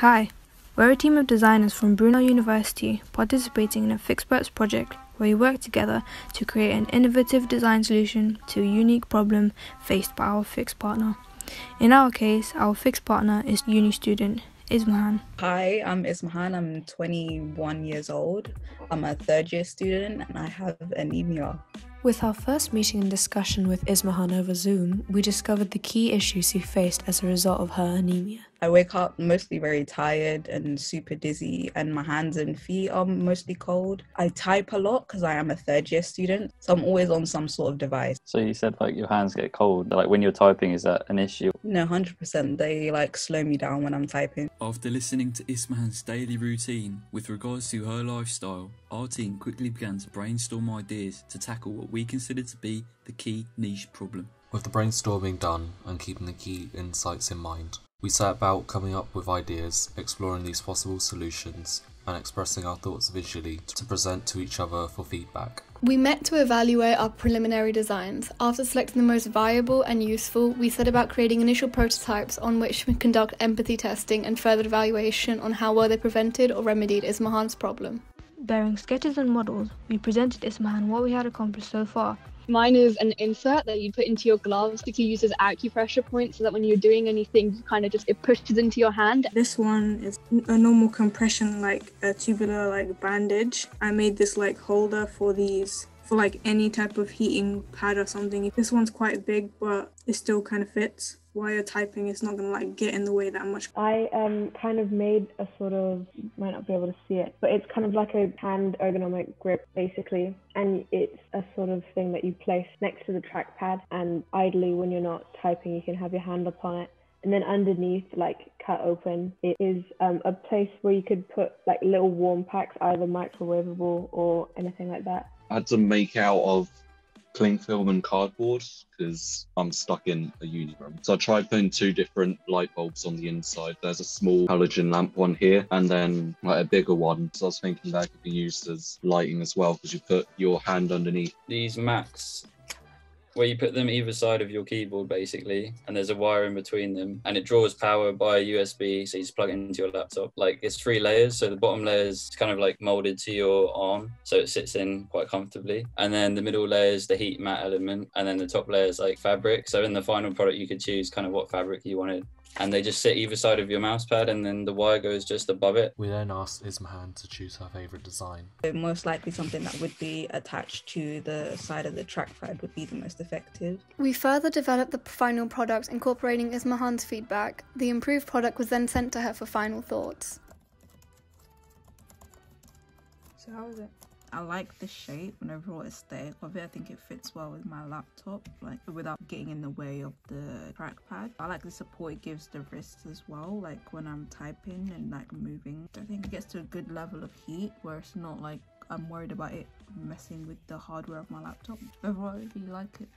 Hi, we're a team of designers from Brunel University participating in a Fixperts project where we work together to create an innovative design solution to a unique problem faced by our Fix Partner. In our case, our Fix Partner is uni student Ismahan. Hi, I'm Ismahan. I'm 21 years old. I'm a third year student and I have anemia. With our first meeting and discussion with Ismahan over Zoom, we discovered the key issues she faced as a result of her anemia. I wake up mostly very tired and super dizzy, and my hands and feet are mostly cold. I type a lot because I am a third year student, so I'm always on some sort of device. So you said like your hands get cold. Like when you're typing, is that an issue? No, 100%. They like slow me down when I'm typing. After listening to Ismahan's daily routine with regards to her lifestyle, our team quickly began to brainstorm ideas to tackle what we consider to be the key niche problem. With the brainstorming done and keeping the key insights in mind, we set about coming up with ideas, exploring these possible solutions, and expressing our thoughts visually to present to each other for feedback. We met to evaluate our preliminary designs. After selecting the most viable and useful, we set about creating initial prototypes on which we conduct empathy testing and further evaluation on how well they prevented or remedied Ismahan's problem. Bearing sketches and models, we presented Ismahan what we had accomplished so far Mine is an insert that you put into your gloves. It uses acupressure points so that when you're doing anything, you kind of just it pushes into your hand. This one is a normal compression, like a tubular like bandage. I made this like holder for these for like any type of heating pad or something. This one's quite big, but it still kind of fits while you're typing it's not gonna like get in the way that much. I um kind of made a sort of might not be able to see it, but it's kind of like a hand ergonomic grip basically. And it's a sort of thing that you place next to the trackpad and idly when you're not typing you can have your hand upon it. And then underneath, like cut open, it is um, a place where you could put like little warm packs, either microwavable or anything like that. I had to make out of cling film and cardboard because I'm stuck in a uni room. So I tried putting two different light bulbs on the inside. There's a small halogen lamp one here and then like a bigger one. So I was thinking that could be used as lighting as well because you put your hand underneath. These Macs where you put them either side of your keyboard basically and there's a wire in between them and it draws power by USB so you just plug it into your laptop like it's three layers so the bottom layer is kind of like molded to your arm so it sits in quite comfortably and then the middle layer is the heat mat element and then the top layer is like fabric so in the final product you could choose kind of what fabric you wanted and they just sit either side of your mouse pad and then the wire goes just above it. We then asked Ismahan to choose her favourite design. Most likely something that would be attached to the side of the trackpad would be the most effective. We further developed the final product incorporating Ismahan's feedback. The improved product was then sent to her for final thoughts. So how is it? I like the shape and overall aesthetic of it. I think it fits well with my laptop, like without getting in the way of the trackpad. I like the support it gives the wrists as well, like when I'm typing and like moving. I think it gets to a good level of heat where it's not like I'm worried about it messing with the hardware of my laptop. Overall, I really like it.